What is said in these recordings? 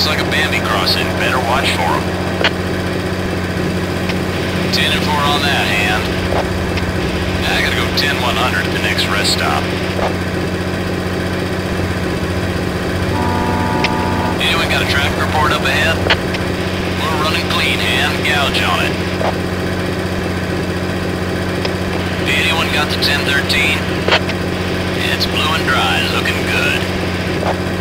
Looks like a Bambi crossing. Better watch for him. 10 and 4 on that hand. Now I gotta go 10 100 at the next rest stop. Anyone got a traffic report up ahead? We're running clean, hand. Gouge on it. Anyone got the 1013? It's blue and dry, looking good.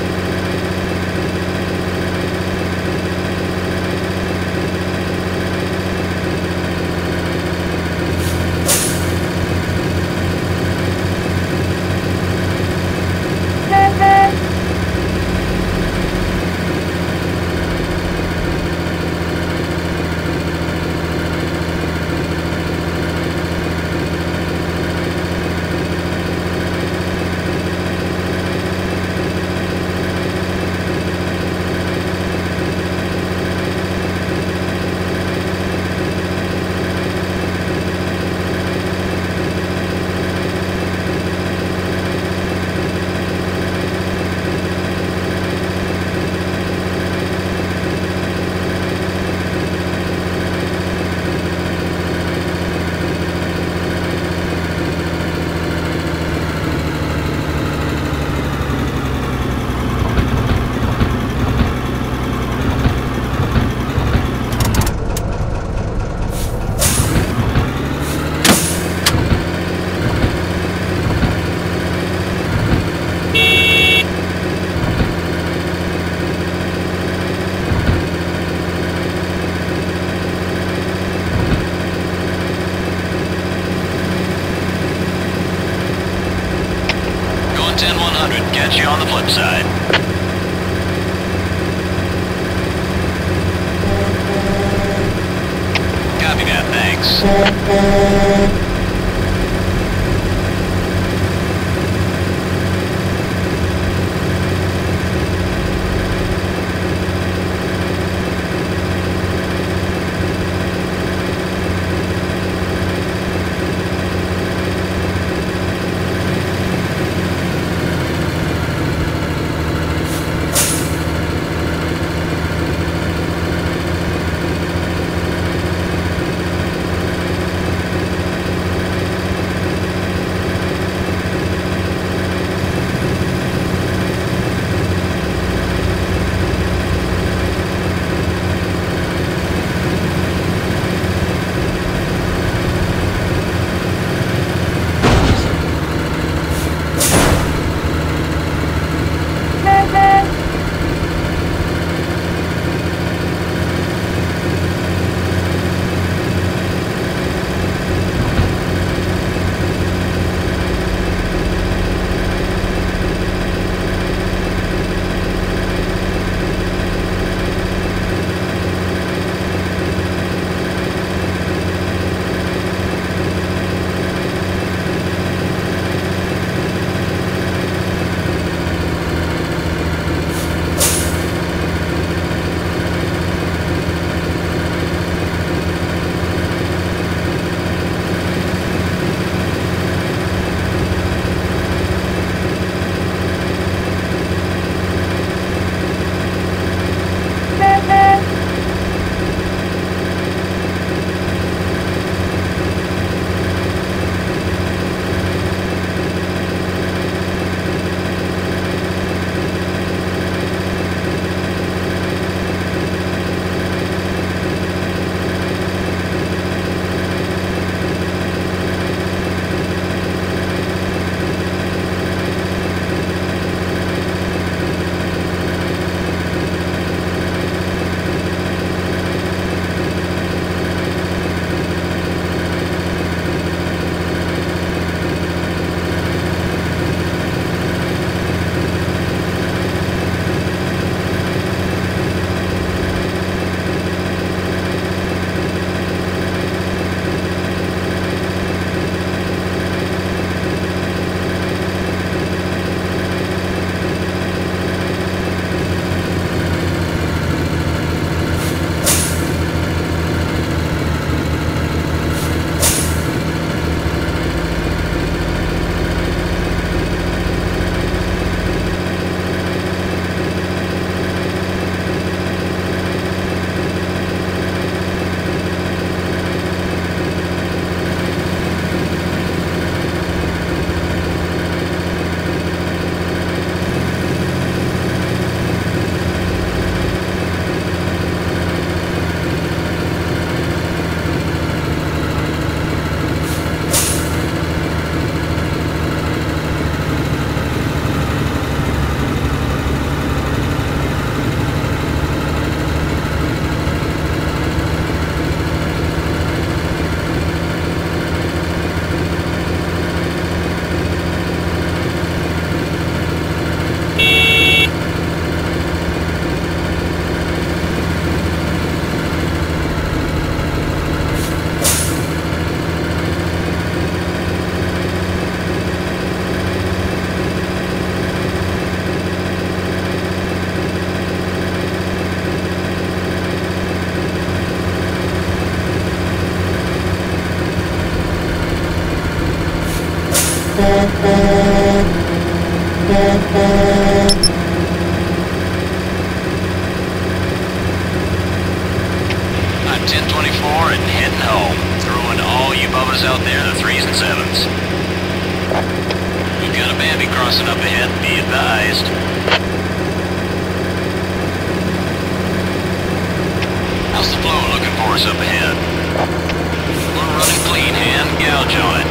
Hand. Gouge